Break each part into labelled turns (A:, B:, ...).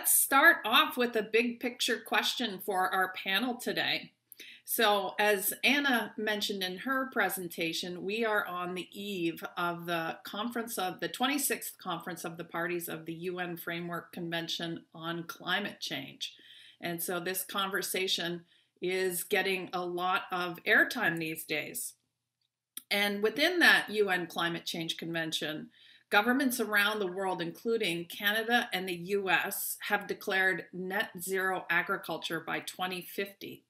A: let's start off with a big picture question for our panel today. So, as Anna mentioned in her presentation, we are on the eve of the conference of the 26th conference of the parties of the UN Framework Convention on Climate Change. And so, this conversation is getting a lot of airtime these days. And within that UN Climate Change Convention, governments around the world, including Canada and the US, have declared net zero agriculture by 2050.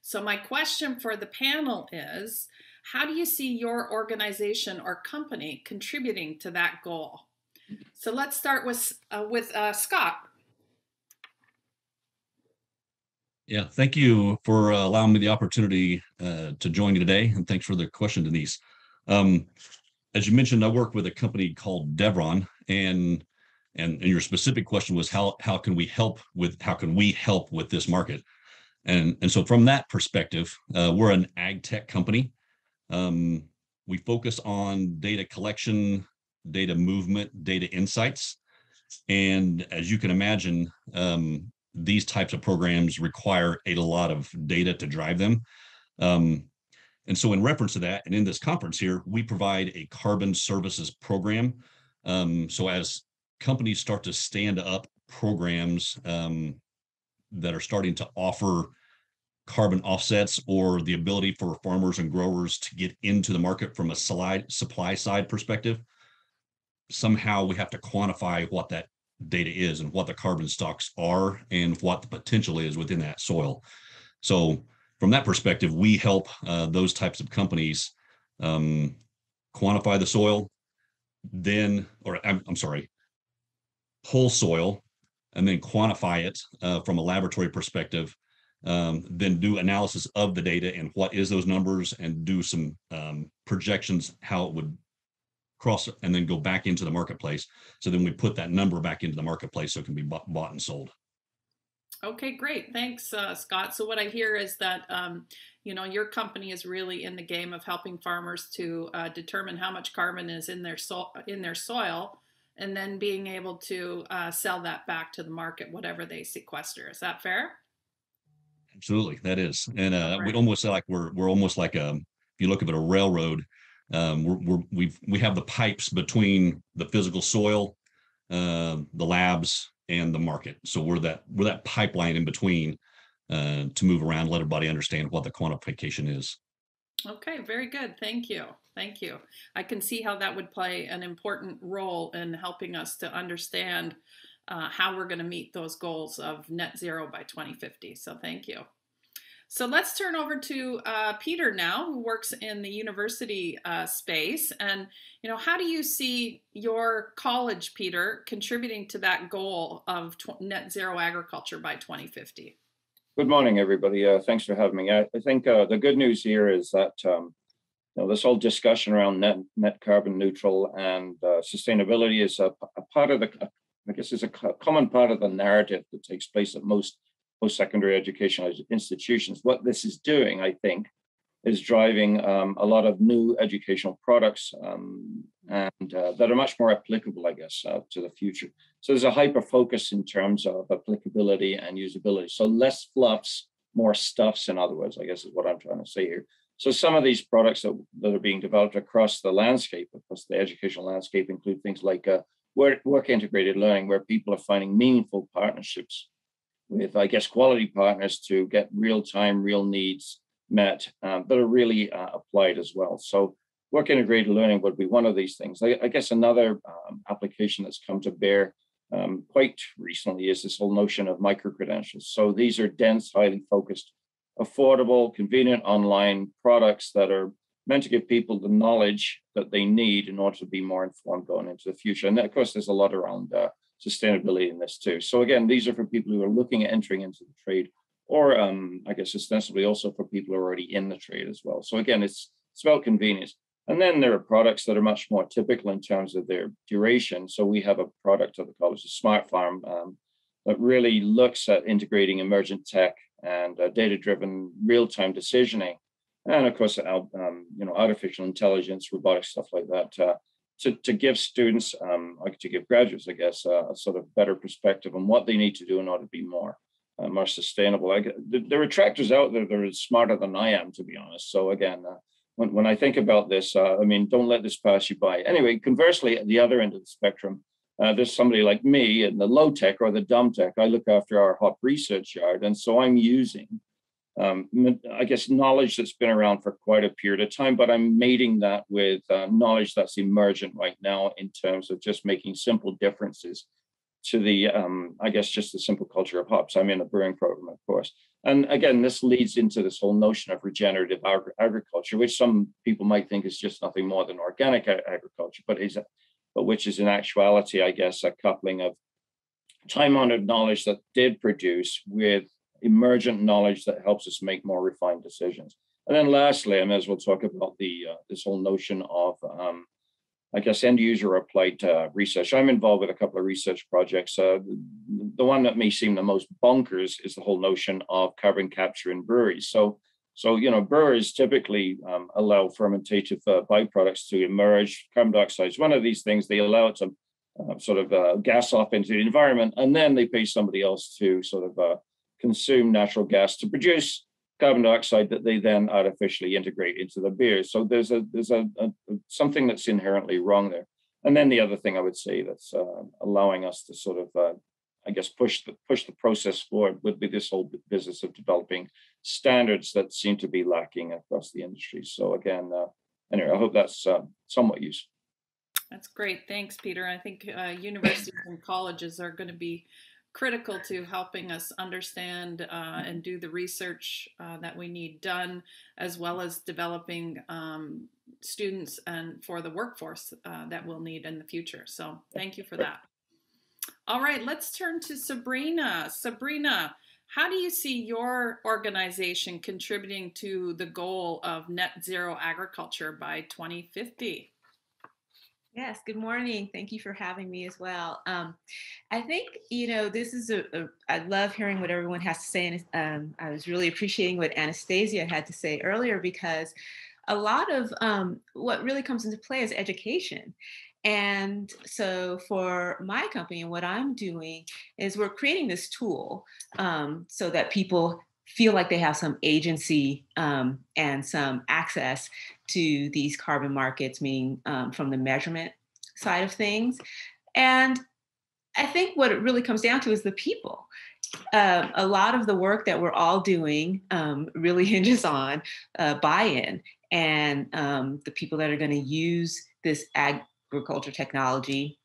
A: So, my question for the panel is How do you see your organization or company contributing to that goal? So, let's start with, uh, with uh, Scott.
B: Yeah, thank you for uh, allowing me the opportunity uh, to join you today. And thanks for the question, Denise. Um, as you mentioned, I work with a company called Deveron, and and, and your specific question was how how can we help with how can we help with this market? And, and so from that perspective, uh, we're an ag tech company. Um, we focus on data collection, data movement, data insights. And as you can imagine, um, these types of programs require a lot of data to drive them. Um, and so in reference to that, and in this conference here, we provide a carbon services program. Um, so as companies start to stand up programs um, that are starting to offer carbon offsets or the ability for farmers and growers to get into the market from a supply side perspective somehow we have to quantify what that data is and what the carbon stocks are and what the potential is within that soil so from that perspective we help uh, those types of companies um, quantify the soil then or I'm, I'm sorry pull soil and then quantify it uh, from a laboratory perspective, um, then do analysis of the data and what is those numbers and do some um, projections how it would cross and then go back into the marketplace. So then we put that number back into the marketplace so it can be bought, bought and sold.
A: Okay, great. Thanks, uh, Scott. So what I hear is that um, you know your company is really in the game of helping farmers to uh, determine how much carbon is in their so- in their soil and then being able to uh, sell that back to the market, whatever they sequester. Is that fair?
B: Absolutely, that is, and uh, right. we almost like we're we're almost like a if you look at a railroad, um, we're, we're we've we have the pipes between the physical soil, uh, the labs, and the market. So we're that we're that pipeline in between uh, to move around, let everybody understand what the quantification is.
A: Okay, very good. Thank you. Thank you. I can see how that would play an important role in helping us to understand uh, how we're going to meet those goals of net zero by 2050. So thank you. So let's turn over to uh, Peter now, who works in the university uh, space. And, you know, how do you see your college, Peter, contributing to that goal of net zero agriculture by 2050?
C: Good morning, everybody. Uh, thanks for having me. I, I think uh, the good news here is that um, you know, this whole discussion around net net carbon neutral and uh, sustainability is a, a, part of the, I guess, is a common part of the narrative that takes place at most post-secondary educational institutions. What this is doing, I think, is driving um, a lot of new educational products um, and uh, that are much more applicable, I guess, uh, to the future. So there's a hyper focus in terms of applicability and usability. So less fluffs, more stuffs, in other words, I guess is what I'm trying to say here. So some of these products that, that are being developed across the landscape, across the educational landscape, include things like uh, work, work integrated learning, where people are finding meaningful partnerships with, I guess, quality partners to get real time, real needs met um, that are really uh, applied as well. So work integrated learning would be one of these things. I, I guess another um, application that's come to bear um, quite recently is this whole notion of micro credentials. So these are dense, highly focused affordable, convenient online products that are meant to give people the knowledge that they need in order to be more informed going into the future. And of course, there's a lot around uh, sustainability in this too. So again, these are for people who are looking at entering into the trade, or um, I guess ostensibly also for people who are already in the trade as well. So again, it's it's about convenience. And then there are products that are much more typical in terms of their duration. So we have a product of the college, a Smart Farm, um, that really looks at integrating emergent tech and uh, data-driven real-time decisioning, and of course, um, you know, artificial intelligence, robotic stuff like that, uh, to, to give students, um, to give graduates, I guess, uh, a sort of better perspective on what they need to do in order to be more uh, more sustainable. I, there are tractors out there that are smarter than I am, to be honest. So again, uh, when, when I think about this, uh, I mean, don't let this pass you by. Anyway, conversely, at the other end of the spectrum, uh, there's somebody like me in the low tech or the dumb tech. I look after our hop research yard, and so I'm using um, I guess, knowledge that's been around for quite a period of time, but I'm mating that with uh, knowledge that's emergent right now in terms of just making simple differences to the, um, I guess, just the simple culture of hops. I'm in a brewing program, of course. And again, this leads into this whole notion of regenerative agri- agriculture, which some people might think is just nothing more than organic agriculture, but is, but which is in actuality, I guess, a coupling of time-honored knowledge that did produce with emergent knowledge that helps us make more refined decisions. And then lastly, I may as well talk about the uh, this whole notion of, um, I guess, end user applied uh, research. I'm involved with a couple of research projects. Uh, the one that may seem the most bonkers is the whole notion of carbon capture in breweries. So, so you know, breweries typically um, allow fermentative uh, byproducts to emerge. Carbon dioxide is one of these things. They allow it to uh, sort of uh, gas off into the environment, and then they pay somebody else to sort of consume natural gas to produce carbon dioxide that they then artificially integrate into the beer. So there's a there's a, a something that's inherently wrong there. And then the other thing I would say that's uh, allowing us to sort of uh, I guess push the push the process forward would be this whole business of developing standards that seem to be lacking across the industry. So again, uh, anyway, I hope that's uh, somewhat useful.
A: That's great. Thanks, Peter. I think uh, universities and colleges are going to be critical to helping us understand uh, and do the research uh, that we need done, as well as developing um, students and for the workforce uh, that we'll need in the future. So thank you for that. All right, let's turn to Sabrina. Sabrina, how do you see your organization contributing to the goal of net zero agriculture by 2050?
D: Yes, good morning. Thank you for having me as well. Um, I think, you know, this is a, a, I love hearing what everyone has to say. And um, I was really appreciating what Anastasia had to say earlier because a lot of um, what really comes into play is education. And so for my company, and what I'm doing is we're creating this tool um, so that people feel like they have some agency um, and some access to these carbon markets, meaning um, from the measurement side of things. And I think what it really comes down to is the people. Uh, a lot of the work that we're all doing um, really hinges on uh, buy-in and um, the people that are going to use this agriculture technology.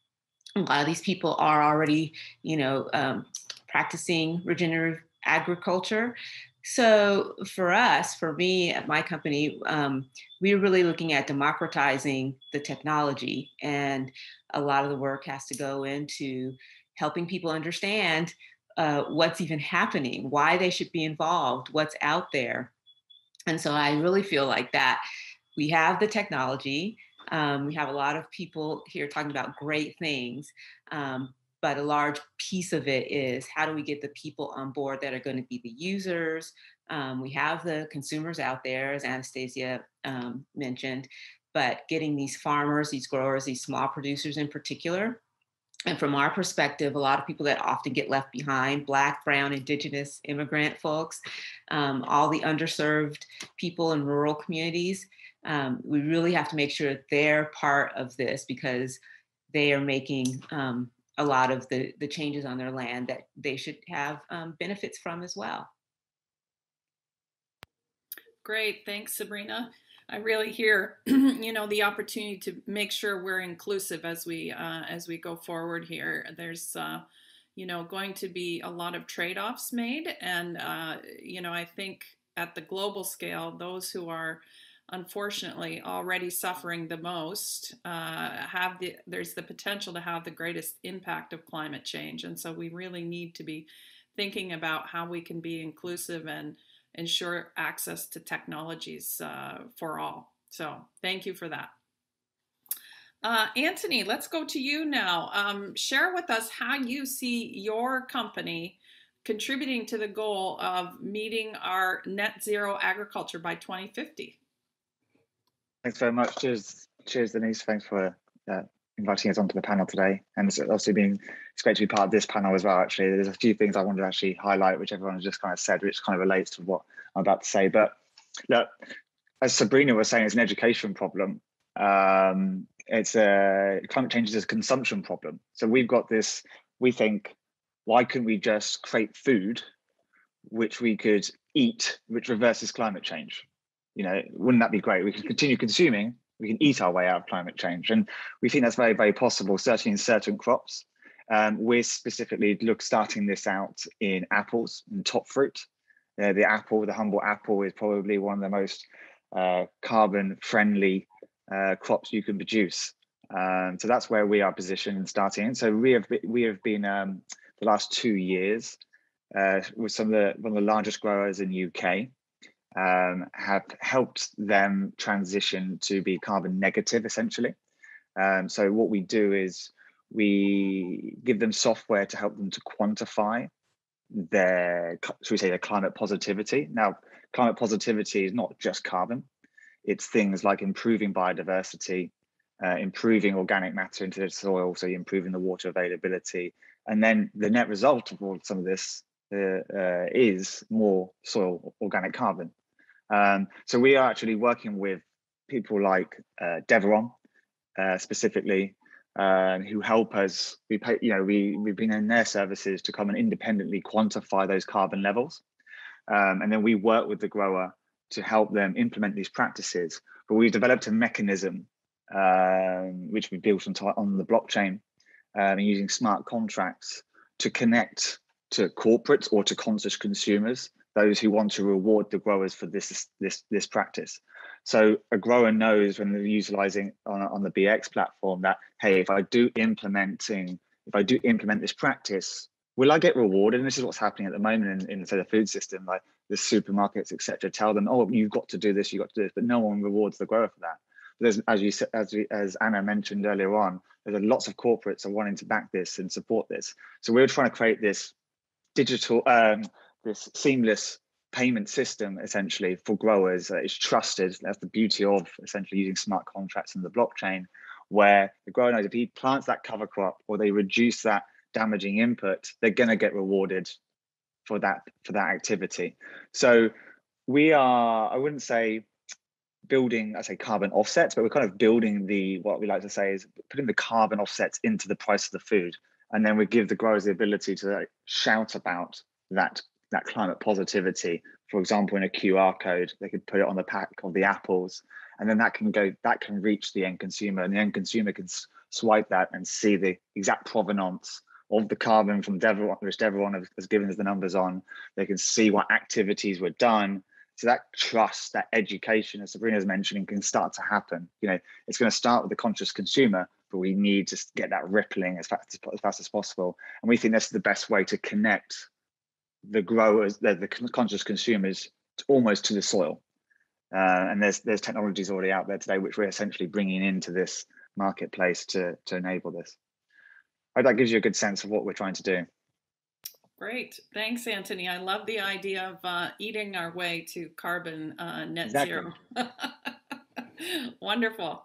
D: A lot of these people are already, you know, um, practicing regenerative agriculture. So for us, for me at my company, um, we're really looking at democratizing the technology, and a lot of the work has to go into helping people understand uh, what's even happening, why they should be involved, what's out there. And so I really feel like that we have the technology. Um, we have a lot of people here talking about great things, um, but a large piece of it is how do we get the people on board that are going to be the users? Um, we have the consumers out there as anastasia um, mentioned but getting these farmers these growers these small producers in particular. And from our perspective a lot of people that often get left behind black brown indigenous immigrant folks um, all the underserved people in rural communities um, we really have to make sure they're part of this because they are making um, a lot of the, the changes on their land that they should have um, benefits from as well.
A: Great, thanks, Sabrina. I really hear, you know, the opportunity to make sure we're inclusive as we uh, as we go forward here. There's, uh, you know, going to be a lot of trade-offs made, and uh, you know, I think at the global scale, those who are unfortunately already suffering the most uh, have the there's the potential to have the greatest impact of climate change and so we really need to be thinking about how we can be inclusive and ensure access to technologies uh, for all so thank you for that uh, Antony, let's go to you now. Um, share with us how you see your company contributing to the goal of meeting our net zero agriculture by 2050.
E: Thanks very much. Cheers, cheers, Denise. Thanks for uh, inviting us onto the panel today. And it's also been it's great to be part of this panel as well. Actually, there's a few things I wanted to actually highlight, which everyone has just kind of said, which kind of relates to what I'm about to say. But look, as Sabrina was saying, it's an education problem. Um, it's a climate change is a consumption problem. So we've got this. We think, why couldn't we just create food, which we could eat, which reverses climate change? You know, wouldn't that be great? We can continue consuming, we can eat our way out of climate change. And we think that's very, very possible, certainly in certain crops. Um, we're specifically look starting this out in apples and top fruit. Uh, the apple, the humble apple, is probably one of the most uh, carbon friendly uh, crops you can produce. Um, so that's where we are positioned starting. So we have we have been um, the last two years uh, with some of the one of the largest growers in UK um, have helped them transition to be carbon negative essentially. Um, so what we do is we give them software to help them to quantify their, should we say, their climate positivity. Now, climate positivity is not just carbon; it's things like improving biodiversity, uh, improving organic matter into the soil, so improving the water availability, and then the net result of all some of this uh, uh, is more soil organic carbon. Um, so we are actually working with people like uh, Deveron uh, specifically, um, who help us. We pay, you know, we we've been in their services to come and independently quantify those carbon levels, um, and then we work with the grower to help them implement these practices. But we've developed a mechanism um, which we built on, on the blockchain um, using smart contracts to connect to corporates or to conscious consumers those who want to reward the growers for this this this practice. So a grower knows when they're utilizing on, on the BX platform that hey, if I do implementing, if I do implement this practice, will I get rewarded? And this is what's happening at the moment in, in say the food system, like the supermarkets, etc. Tell them, oh, you've got to do this, you've got to do this, but no one rewards the grower for that. There's, as you as we, as Anna mentioned earlier on, there's lots of corporates are wanting to back this and support this. So we're trying to create this digital um, this seamless payment system essentially for growers uh, is trusted. That's the beauty of essentially using smart contracts in the blockchain, where the grower knows if he plants that cover crop or they reduce that damaging input, they're going to get rewarded for that for that activity. So we are, I wouldn't say building, I say carbon offsets, but we're kind of building the what we like to say is putting the carbon offsets into the price of the food, and then we give the growers the ability to shout about that that climate positivity. For example, in a QR code, they could put it on the pack of the apples, and then that can go that can reach the end consumer, and the end consumer can swipe that and see the exact provenance of the carbon from Deveron, which Deveron has given us the numbers on. They can see what activities were done. So that trust, that education, as Sabrina's mentioning, can start to happen. You know, it's going to start with the conscious consumer, but we need to get that rippling as fast as, as fast as possible. And we think this is the best way to connect the growers, the, the conscious consumers, almost to the soil. Uh, and there's there's technologies already out there today which we're essentially bringing into this marketplace to to enable this. I hope that gives you a good sense of what we're trying to do.
A: Great, thanks, Antony. I love the idea of uh, eating our way to carbon uh, net
E: exactly.
A: zero. Wonderful.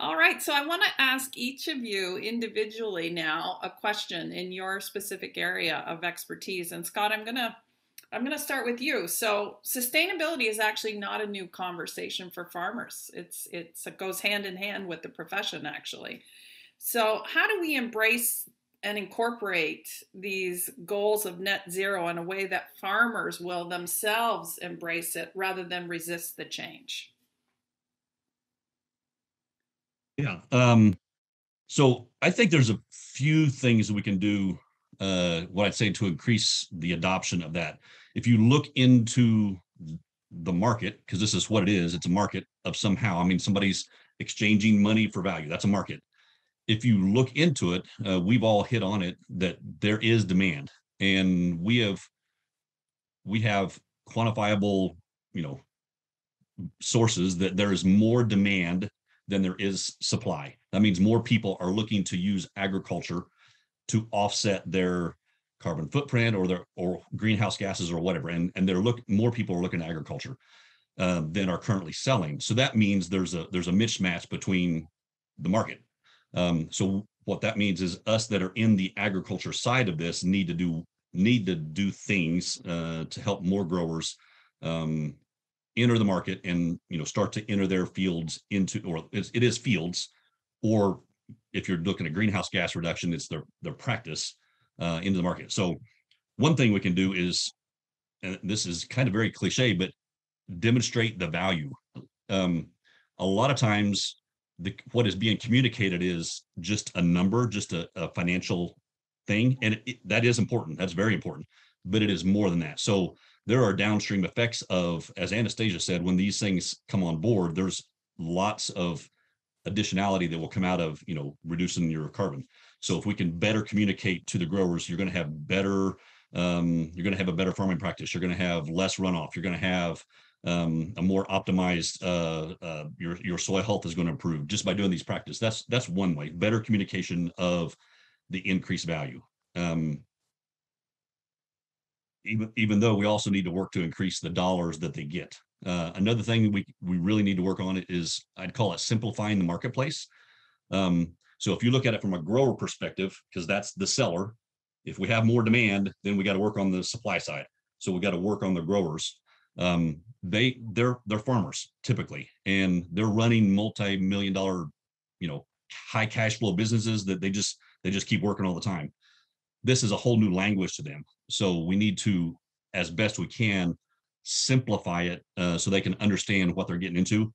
A: All right, so I want to ask each of you individually now a question in your specific area of expertise. And Scott, I'm gonna I'm gonna start with you. So sustainability is actually not a new conversation for farmers. It's it's it goes hand in hand with the profession actually. So how do we embrace and incorporate these goals of net zero in a way that farmers will themselves embrace it rather than resist the change?
B: Yeah. Um, so I think there's a few things that we can do. Uh, what I'd say to increase the adoption of that. If you look into the market, because this is what it is, it's a market of somehow. I mean, somebody's exchanging money for value. That's a market. If you look into it, uh, we've all hit on it that there is demand, and we have we have quantifiable, you know, sources that there is more demand than there is supply. That means more people are looking to use agriculture to offset their carbon footprint or their or greenhouse gases or whatever. And and they're look more people are looking at agriculture uh, than are currently selling. So that means there's a there's a mismatch between the market. Um, so what that means is us that are in the agriculture side of this need to do need to do things uh, to help more growers um, enter the market and you know start to enter their fields into or it is fields or if you're looking at greenhouse gas reduction it's their their practice uh, into the market. So one thing we can do is and this is kind of very cliche but demonstrate the value. Um, a lot of times the what is being communicated is just a number just a, a financial thing and it, that is important. That's very important but it is more than that. So there are downstream effects of as anastasia said when these things come on board there's lots of additionality that will come out of you know reducing your carbon so if we can better communicate to the growers you're going to have better um, you're going to have a better farming practice you're going to have less runoff you're going to have um, a more optimized uh, uh, your your soil health is going to improve just by doing these practices. That's that's one way. Better communication of the increased value. Um, even even though we also need to work to increase the dollars that they get. Uh, another thing we we really need to work on is I'd call it simplifying the marketplace. Um, so if you look at it from a grower perspective, because that's the seller, if we have more demand, then we got to work on the supply side. So we got to work on the growers um, they they're they're farmers typically, and they're running multi-million dollar, you know, high cash flow businesses that they just they just keep working all the time. This is a whole new language to them, so we need to, as best we can, simplify it uh, so they can understand what they're getting into.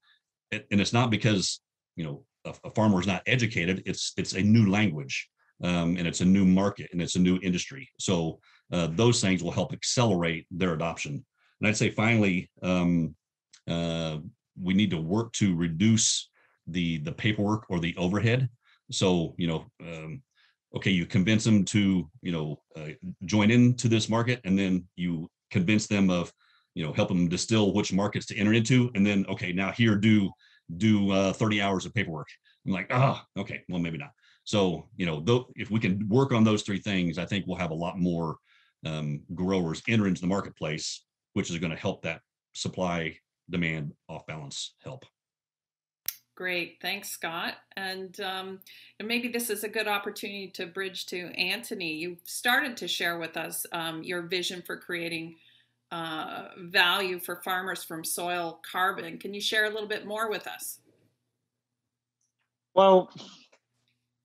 B: And it's not because you know a, a farmer is not educated; it's it's a new language. Um, and it's a new market and it's a new industry. So uh, those things will help accelerate their adoption. And I'd say finally, um, uh, we need to work to reduce the the paperwork or the overhead. So you know, um, okay, you convince them to you know uh, join into this market, and then you convince them of you know help them distill which markets to enter into, and then okay, now here do do uh, 30 hours of paperwork. I'm like, ah, oh, okay, well maybe not. So you know, though, if we can work on those three things, I think we'll have a lot more um, growers enter into the marketplace which is going to help that supply demand off balance help.
A: Great, thanks, Scott. And, um, and maybe this is a good opportunity to bridge to Antony. You started to share with us um, your vision for creating uh, value for farmers from soil carbon. Can you share a little bit more with us?
E: Well,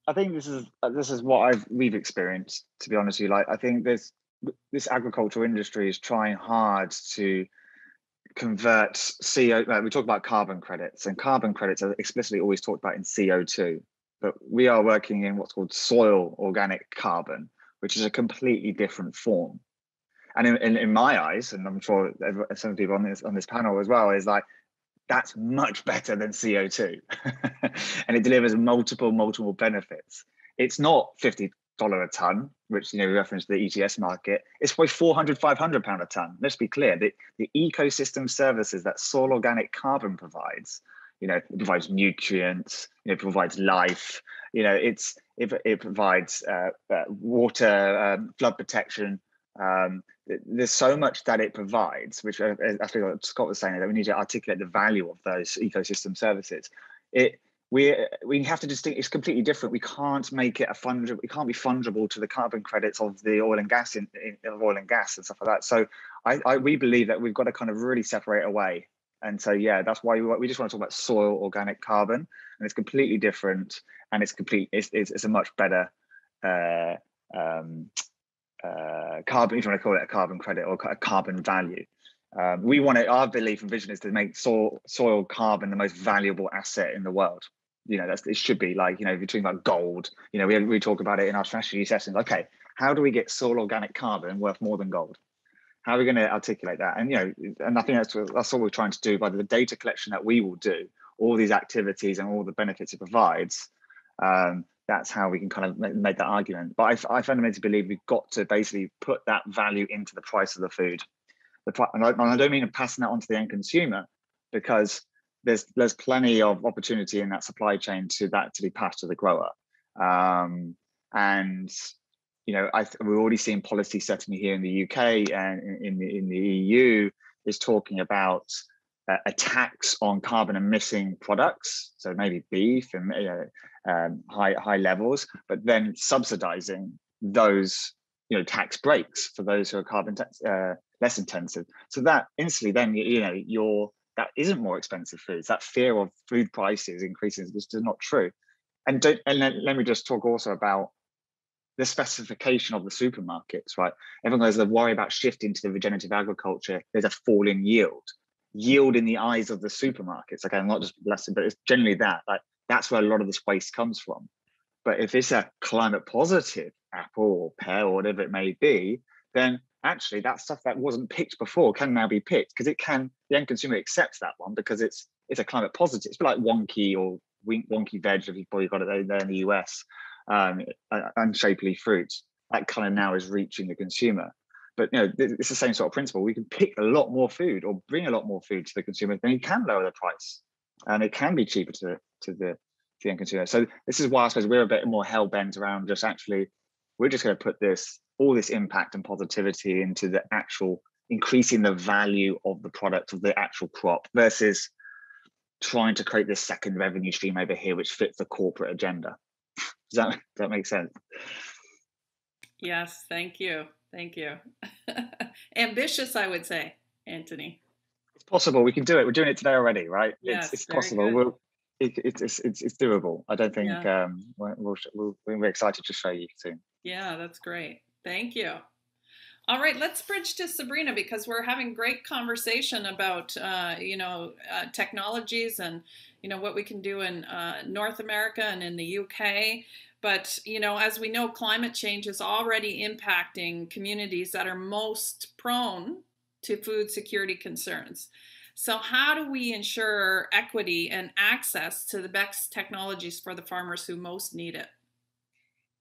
E: I think this is uh, this is what I've we've experienced. To be honest with you, like I think this this agricultural industry is trying hard to convert CO. we talk about carbon credits, and carbon credits are explicitly always talked about in CO2. But we are working in what's called soil organic carbon, which is a completely different form. And in, in, in my eyes, and I'm sure some people on this on this panel as well, is like that's much better than CO2, and it delivers multiple multiple benefits. It's not 50 dollar a ton, which you know we referenced the ETS market, it's probably 400, 500 pound a ton. Let's be clear, the, the ecosystem services that soil organic carbon provides, you know, it provides nutrients, you know, it provides life, you know, it's it, it provides uh, uh, water, um, flood protection. Um, there's so much that it provides, which I, I think Scott was saying that we need to articulate the value of those ecosystem services. It we we have to distinct. It's completely different. We can't make it a fungible. We can't be fungible to the carbon credits of the oil and gas in, in of oil and gas and stuff like that. So I, I we believe that we've got to kind of really separate away. And so yeah, that's why we, we just want to talk about soil organic carbon, and it's completely different, and it's complete. It's it's, it's a much better. Uh, um, uh, carbon, if you want to call it a carbon credit or a carbon value. Um, we want to, our belief and vision is to make soil, soil carbon the most valuable asset in the world. You know that's it should be like you know if you're talking about gold you know we, we talk about it in our strategy sessions. Okay how do we get soil organic carbon worth more than gold? How are we going to articulate that? And you know and i think that's that's what we're trying to do by the data collection that we will do all these activities and all the benefits it provides um, that's how we can kind of make, that argument. But I, I, fundamentally believe we've got to basically put that value into the price of the food the, and, I, and i don't mean passing that on to the end consumer because there's there's plenty of opportunity in that supply chain to that to be passed to the grower. Um, and you know, I we're already seeing policy certainly here in the UK and in, in the in the EU is talking about a tax on carbon emitting products, so maybe beef and you know, um, high high levels, but then subsidizing those you know tax breaks for those who are carbon tax, uh, less intensive. So that instantly then you know you're that isn't more expensive foods. That fear of food prices increasing is just not true. And don't and let, let me just talk also about the specification of the supermarkets, right? Everyone has a worry about shifting to the regenerative agriculture. There's a fall in yield. Yield in the eyes of the supermarkets. Okay, not just lesson, but it's generally that. Like that's where a lot of this waste comes from. But if it's a climate positive apple or pear or whatever it may be, then actually that stuff that wasn't picked before can now be picked because it can the end consumer accepts that one because it's it's a climate positive. It's like wonky or wonky veg if you've probably got it there in the US um, unshapely fruits, that kind of now is reaching the consumer. But you know, it's the same sort of principle. We can pick a lot more food or bring a lot more food to the consumer, then you can lower the price, and it can be cheaper to to the the end consumer. So this is why I suppose we're a bit more hell bent around just actually, we're just going to put this all this impact and positivity into the actual increasing the value of the product of the actual crop versus trying to create this second revenue stream over here which fits the corporate agenda does that, does that make sense?
A: Yes, thank you. Thank you. Ambitious, I would say, Antony.
E: It's possible. We can do it. We're doing it today already, right? Yes, it's, it's possible. We'll, it, it, it's, it's, it's doable. I don't think yeah. um, we'll, we'll, we're excited to show you soon.
A: Yeah, that's great. Thank you. All right, let's bridge to Sabrina because we're having great conversation about uh, you know uh, technologies and you know what we can do in uh, North America and in the UK. But you know, as we know, climate change is already impacting communities that are most prone to food security concerns. So, how do we ensure equity and access to the best technologies for the farmers who most need it?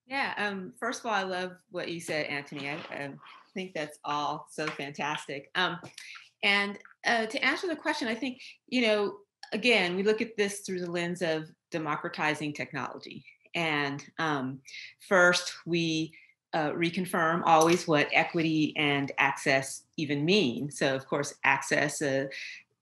D: Yeah. Um, first of all, I love what you said, Antony. I, um, think that's all so fantastic. Um, and uh, to answer the question, I think, you know, again, we look at this through the lens of democratizing technology. And um, first, we uh, reconfirm always what equity and access even mean. So, of course, access uh,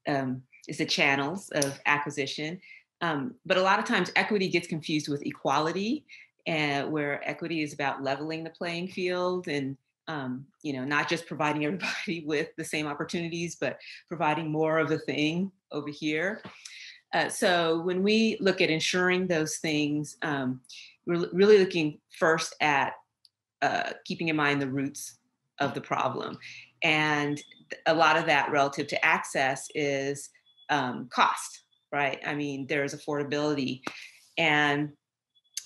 D: um, is the channels of acquisition. Um, but a lot of times, equity gets confused with equality, uh, where equity is about leveling the playing field and um, you know, not just providing everybody with the same opportunities, but providing more of a thing over here. Uh, so when we look at ensuring those things, um, we're really looking first at uh, keeping in mind the roots of the problem. And a lot of that relative to access is um, cost, right? I mean, there's affordability. And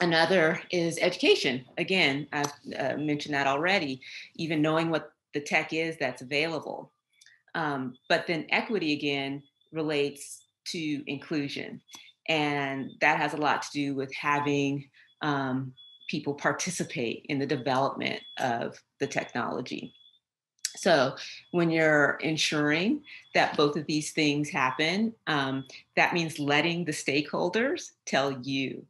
D: Another is education. Again, I've uh, mentioned that already, even knowing what the tech is that's available. Um, but then equity again relates to inclusion. And that has a lot to do with having um, people participate in the development of the technology. So, when you're ensuring that both of these things happen, um, that means letting the stakeholders tell you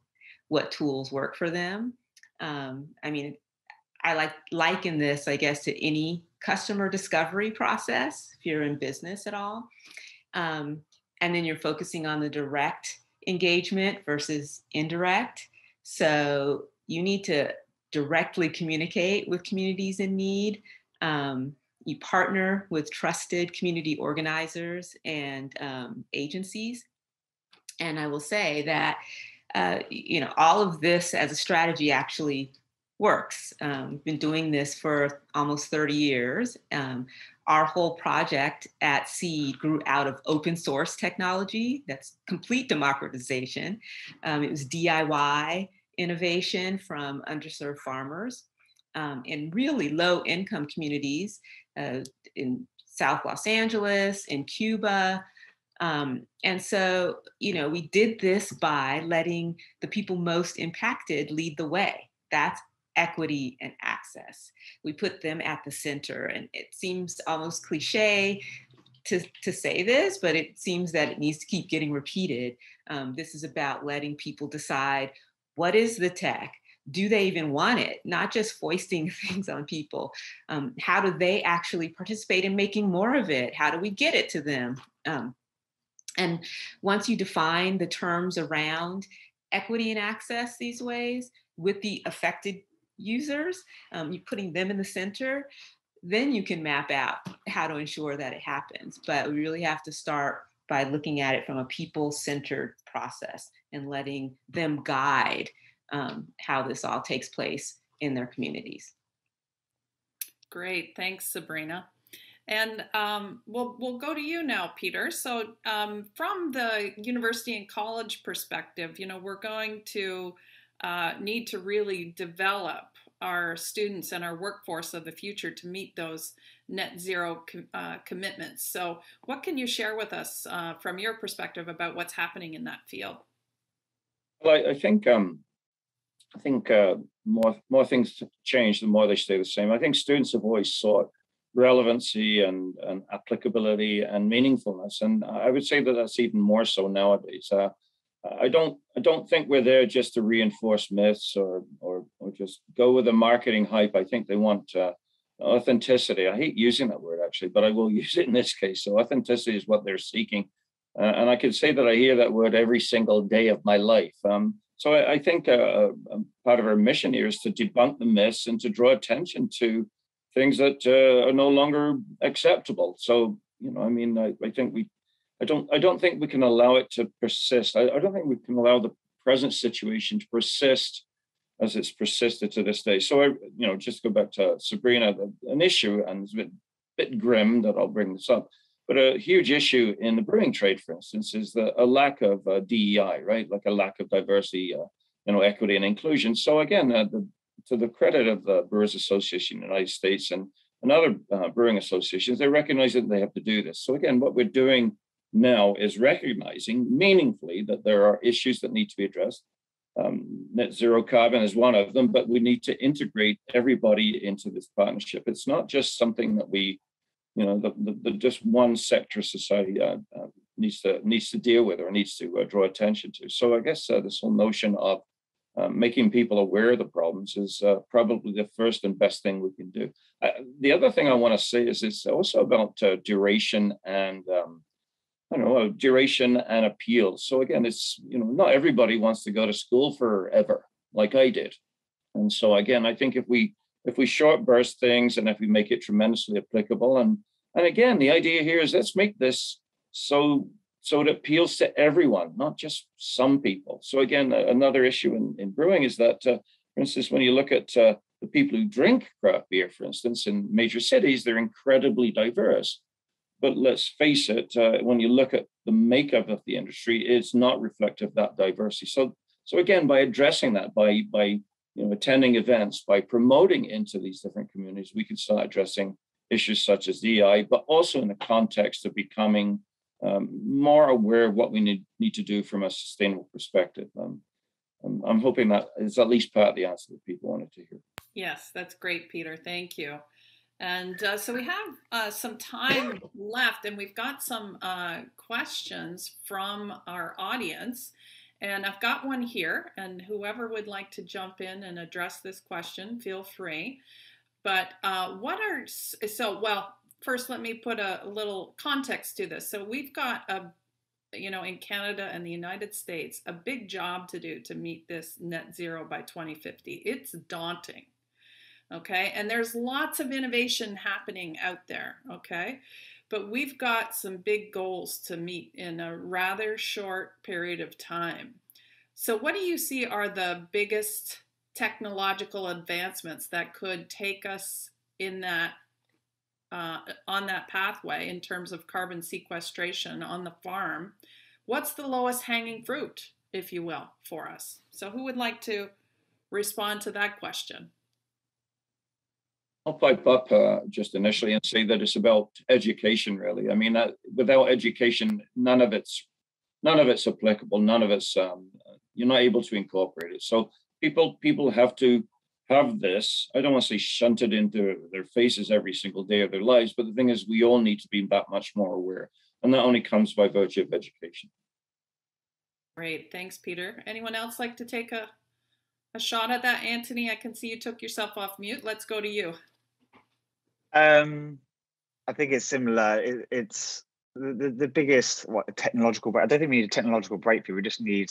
D: what tools work for them. Um, I mean, I like liken this, I guess, to any customer discovery process if you're in business at all. Um, and then you're focusing on the direct engagement versus indirect. So you need to directly communicate with communities in need. Um, you partner with trusted community organizers and um, agencies. And I will say that uh, you know, all of this as a strategy actually works. Um, we've been doing this for almost 30 years. Um, our whole project at Seed grew out of open source technology. That's complete democratization. Um, it was DIY innovation from underserved farmers um, in really low income communities uh, in South Los Angeles, in Cuba, um, and so, you know, we did this by letting the people most impacted lead the way. That's equity and access. We put them at the center. And it seems almost cliche to, to say this, but it seems that it needs to keep getting repeated. Um, this is about letting people decide what is the tech? Do they even want it? Not just foisting things on people. Um, how do they actually participate in making more of it? How do we get it to them? Um, And once you define the terms around equity and access these ways with the affected users, um, you're putting them in the center, then you can map out how to ensure that it happens. But we really have to start by looking at it from a people centered process and letting them guide um, how this all takes place in their communities.
A: Great, thanks, Sabrina. And um, we'll we'll go to you now, Peter. So um, from the university and college perspective, you know, we're going to uh, need to really develop our students and our workforce of the future to meet those net zero com- uh, commitments. So, what can you share with us uh, from your perspective about what's happening in that field?
C: Well, I, I think um, I think uh, more more things change the more they stay the same. I think students have always sought relevancy and, and applicability and meaningfulness. And I would say that that's even more so nowadays. Uh, I don't I don't think we're there just to reinforce myths or or or just go with the marketing hype. I think they want uh, authenticity. I hate using that word actually, but I will use it in this case. So authenticity is what they're seeking, uh, and I can say that I hear that word every single day of my life. Um, so I, I think uh, part of our mission here is to debunk the myths and to draw attention to things that uh, are no longer acceptable. So you know, I mean, I, I, think we, I don't, I don't think we can allow it to persist. I, I, don't think we can allow the present situation to persist as it's persisted to this day. So I, you know, just go back to Sabrina, an issue, and it's a bit, bit grim that I'll bring this up, but a huge issue in the brewing trade, for instance, is the a lack of uh, DEI, right? Like a lack of diversity, uh, you know, equity and inclusion. So again, uh, the to the credit of the Brewers Association in the United States and, and other uh, brewing associations, they recognize that they have to do this. So again, what we're doing now is recognizing meaningfully that there are issues that need to be addressed. Um, net zero carbon is one of them, but we need to integrate everybody into this partnership. It's not just something that we, you know, the, the, the just one sector of society uh, uh, needs to needs to deal with or needs to uh, draw attention to. So I guess uh, this whole notion of uh, making people aware of the problems is probably the first and best thing we can do. The other thing I want to say is it's also about duration and um, I don't know duration and appeal. So again, it's you know not everybody wants to go to school forever like I did, and so again, I think if we if we short burst things and if we make it tremendously applicable and and again, the idea here is let's make this so so it appeals to everyone, not just some people. So again, another issue in, in brewing is that, uh, for instance, when you look at uh, the people who drink craft beer, for instance, in major cities, they're incredibly diverse. But let's face it, uh, when you look at the makeup of the industry, it's not reflective of that diversity. So, so again, by addressing that, by by you know attending events, by promoting into these different communities, we can start addressing issues such as DI, but also in the context of becoming um, more aware of what we need need to do from a sustainable perspective. Um, I'm, I'm hoping that is at least part of the answer that people wanted to hear.
A: Yes, that's great, Peter. Thank you. And uh, so we have uh, some time left, and we've got some uh, questions from our audience. And I've got one here, and whoever would like to jump in and address this question, feel free. But uh, what are so well? first let me put a little context to this. So we've got a you know in Canada and the United States a big job to do to meet this net zero by 2050. It's daunting. Okay? And there's lots of innovation happening out there, okay? But we've got some big goals to meet in a rather short period of time. So what do you see are the biggest technological advancements that could take us in that uh, on that pathway in terms of carbon sequestration on the farm, what's the lowest hanging fruit, if you will, for us? So, who would like to respond to that question?
C: I'll pipe up uh, just initially and say that it's about education, really. I mean, uh, without education, none of it's none of it's applicable. None of it's um, you're not able to incorporate it. So people people have to have this, I don't want to say shunted into their faces every single day of their lives, but the thing is, we all need to be that much more aware. And that only comes by virtue of education.
A: Great. Thanks, Peter. Anyone else like to take a, a shot at that? Antony, I can see you took yourself off mute. Let's go to you.
E: Um, I think it's similar. It, it's the, the, the biggest what technological but I don't think we need a technological breakthrough. We just need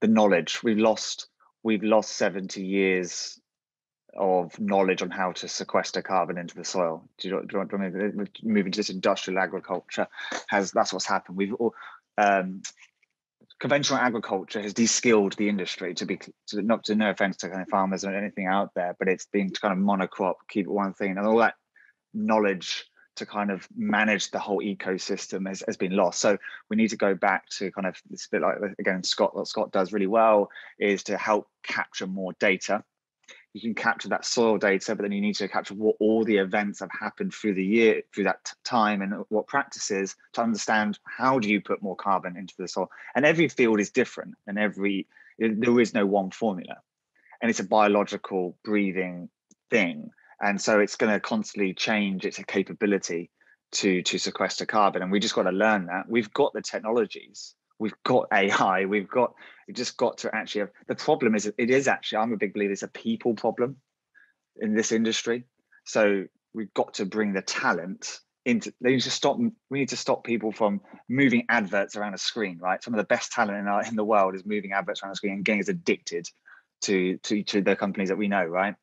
E: the knowledge. We've lost we've lost 70 years of knowledge on how to sequester carbon into the soil. Do you, do you want to move into this industrial agriculture? Has that's what's happened. We've all um, conventional agriculture has de-skilled the industry to be to not to no offense to kind of farmers or anything out there, but it's been kind of monocrop, keep it one thing, and all that knowledge to kind of manage the whole ecosystem has, has been lost. So we need to go back to kind of it's a bit like again Scott what Scott does really well is to help capture more data. You can capture that soil data, but then you need to capture what all the events have happened through the year, through that time, and what practices to understand how do you put more carbon into the soil. And every field is different, and every there is no one formula, and it's a biological breathing thing and so it's going to constantly change its capability to to sequester carbon. And we just got to learn that. We've got the technologies. We've got ai we've got we've just got to actually have the problem is it is actually i'm a big believer it's a people problem in this industry. So we've got to bring the talent into they need to stop we need to stop people from moving adverts around a screen right? Some of the best talent in, our, in the world is moving adverts around a screen and getting us addicted to to to the companies that we know right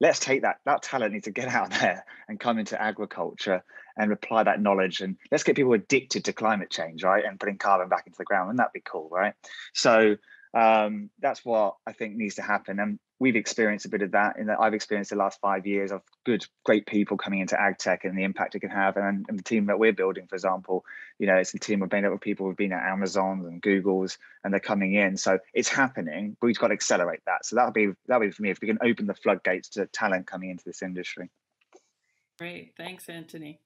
E: let's take that that talent needs to get out there and come into agriculture and apply that knowledge and let's get people addicted to climate change right? And putting carbon back into the ground. Wouldn't that be cool right? So um, that's what i think needs to happen. And we've experienced a bit of that in that I've experienced the last five years of good, great people coming into ag tech and the impact it can have. And, and the team that we're building, for example, you know, it's a team of made up of people who've been at Amazon and Google's and they're coming in. So it's happening, but we've got to accelerate that. So that'll be that'll be for me if we can open the floodgates to talent coming into this industry.
A: Great. Thanks, Antony.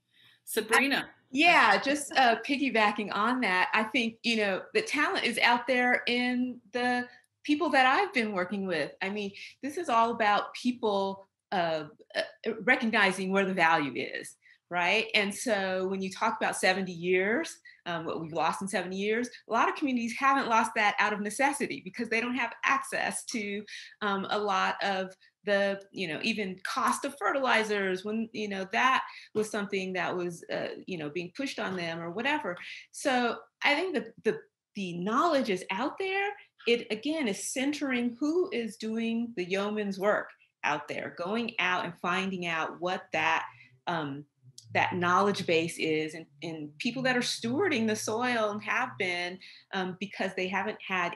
A: Sabrina.
D: Yeah, just uh, piggybacking on that, I think, you know, the talent is out there in the people that I've been working with. I mean, this is all about people uh, uh, recognizing where the value is, right? And so when you talk about 70 years, um, what we've lost in 70 years, a lot of communities haven't lost that out of necessity because they don't have access to um, a lot of the you know even cost of fertilizers when you know that was something that was uh, you know being pushed on them or whatever so i think that the the knowledge is out there it again is centering who is doing the yeoman's work out there, going out and finding out what that um, that knowledge base is, and, and, people that are stewarding the soil and have been um, because they haven't had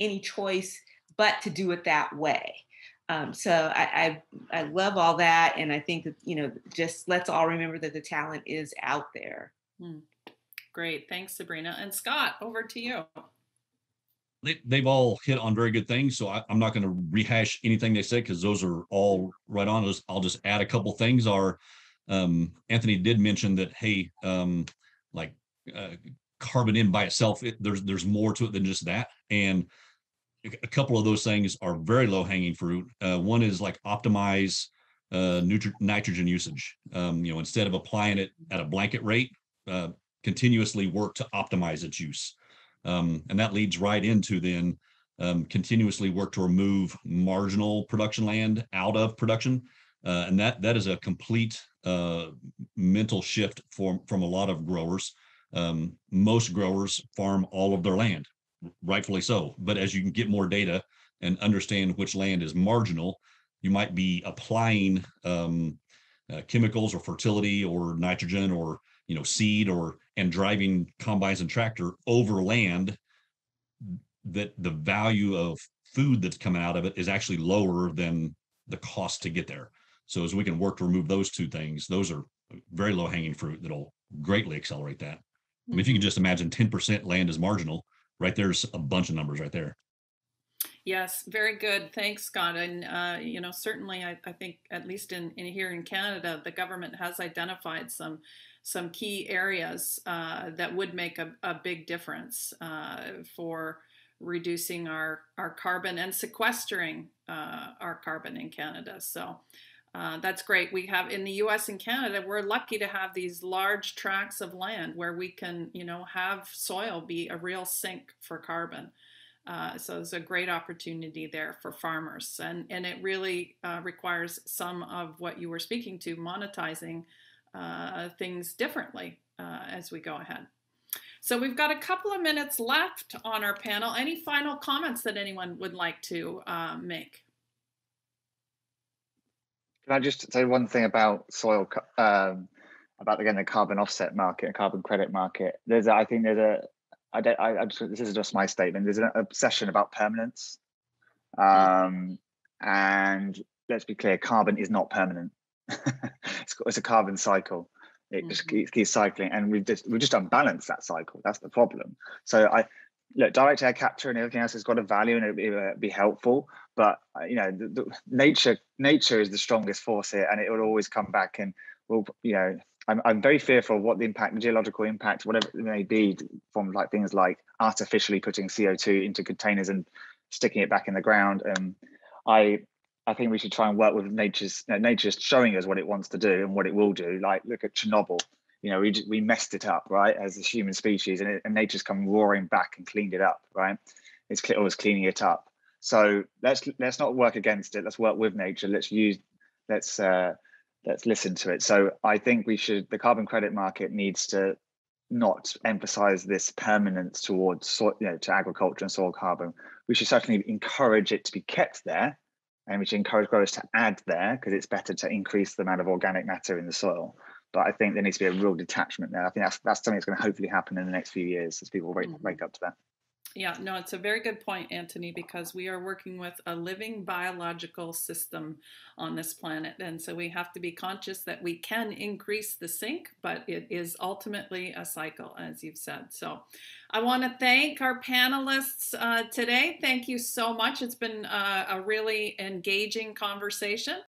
D: any choice but to do it that way. Um, so I, I, I love all that, and I think that you know just let's all remember that the talent is out there. Hmm.
A: Great, thanks, Sabrina and Scott. Over to you
B: they, they've all hit on very good things. So I, am not going to rehash anything they said because those are all right on. Those I'll just add a couple things. Are um, Antony did mention that hey, um, like uh, carbon in by itself, it, there's there's more to it than just that. And a couple of those things are very low hanging fruit. Uh, one is like optimize uh, nutri- nitrogen usage. Um, you know, instead of applying it at a blanket rate, uh, continuously work to optimize its use. Um, and that leads right into then um, continuously work to remove marginal production land out of production. Uh, and that that is a complete uh, mental shift for, from a lot of growers. Um, most growers farm all of their land, rightfully so. But as you can get more data and understand which land is marginal, you might be applying um, uh, chemicals or fertility or nitrogen or you know seed or and driving combines and tractor over land that the value of food that's coming out of it is actually lower than the cost to get there so as we can work to remove those two things those are very low hanging fruit that'll greatly accelerate that I mean, if you can just imagine 10% land is marginal right there's a bunch of numbers right there
A: Yes, very good. Thanks, Scott. And uh, you know, certainly, I, I, think at least in, in here in Canada, the government has identified some some key areas uh, that would make a, a big difference uh, for reducing our, our carbon and sequestering uh, our carbon in Canada. So uh, that's great. We have in the U.S. and Canada, we're lucky to have these large tracts of land where we can, you know, have soil be a real sink for carbon. Uh, so there's a great opportunity there for farmers, and and it really uh, requires some of what you were speaking to, monetizing uh, things differently uh, as we go ahead. So we've got a couple of minutes left on our panel. Any final comments that anyone would like to uh, make?
E: Can I just say one thing about soil, um, about again the carbon offset market, carbon credit market? There's, a, I think there's a, I don't, I, I just, this is just my statement. There's an obsession about permanence, um, and let's be clear, carbon is not permanent. It's, it's a carbon cycle. It just mm-hmm. keeps cycling, and we've just we've just unbalanced that cycle. That's the problem. So I look, direct air capture and everything else has got a value and it will be, helpful. But uh, you know, the, the, nature nature is the strongest force here, and it will always come back. And will you know, I'm I'm very fearful of what the impact, the geological impact, whatever it may be, from like things like artificially putting CO2 into containers and sticking it back in the ground. Um, I I think we should try and work with nature's you know, nature's showing us what it wants to do and what it will do. Like look at Chernobyl. You know, we we messed it up, right, as a human species, and, it, and nature's come roaring back and cleaned it up, right? It's always cleaning it up. So let's let's not work against it. Let's work with nature. Let's use let's uh, let's listen to it. So I think we should. The carbon credit market needs to not emphasize this permanence towards soil, you know, to agriculture and soil carbon. We should certainly encourage it to be kept there and we should encourage growers to add there because it's better to increase the amount of organic matter in the soil. But I think there needs to be a real detachment there. I think that's that's something that's going to hopefully happen in the next few years as people wake, mm-hmm. wake up to that.
A: Yeah, no, it's a very good point, Antony, because we are working with a living biological system on this planet. And so we have to be conscious that we can increase the sink, but it is ultimately a cycle, as you've said. So I want to thank our panelists uh, today. Thank you so much. It's been uh, a really engaging conversation.